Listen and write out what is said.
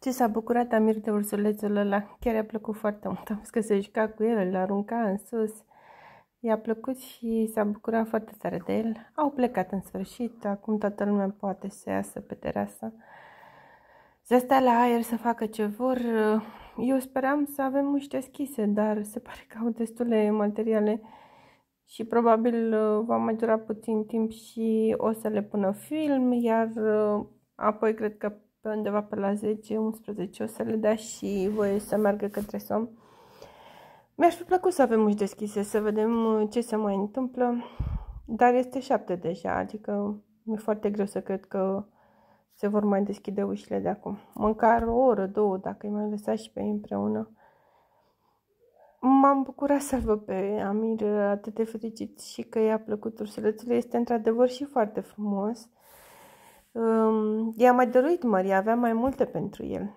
Ce s-a bucurat Amir de ursulețul ăla. Chiar i-a plăcut foarte mult. Am văzut că se juca cu el, îl arunca în sus. I-a plăcut și s-a bucurat foarte tare de el. Au plecat în sfârșit. Acum toată lumea poate să iasă pe terasă. Să stea la aer, să facă ce vor. Eu speram să avem uși deschise, dar se pare că au destule materiale și probabil uh, va mai dura puțin timp și o să le pună film, iar uh, apoi cred că pe undeva pe la 10-11 o să le dea și voie să meargă către somn. Mi-aș fi plăcut să avem uși deschise, să vedem uh, ce se mai întâmplă, dar este șapte deja, adică mi-e foarte greu să cred că se vor mai deschide ușile de acum. Măcar o oră, două, dacă îi mai lăsa și pe ei împreună. M-am bucurat să-l văd pe Amir atât de fericit și că i-a plăcut ursulețul. Este într-adevăr și foarte frumos. Um, i-a mai dăruit Maria, avea mai multe pentru el.